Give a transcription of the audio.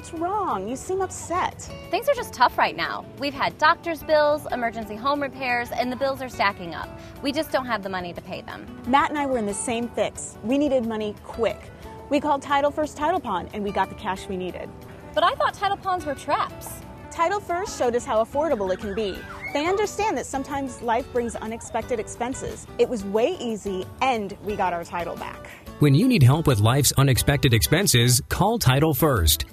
what's wrong? You seem upset. Things are just tough right now. We've had doctor's bills, emergency home repairs, and the bills are stacking up. We just don't have the money to pay them. Matt and I were in the same fix. We needed money quick. We called Title First Title Pawn and we got the cash we needed. But I thought title pawns were traps. Title First showed us how affordable it can be. They understand that sometimes life brings unexpected expenses. It was way easy and we got our title back. When you need help with life's unexpected expenses, call Title First.